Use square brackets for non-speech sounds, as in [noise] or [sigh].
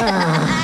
Ah. [laughs]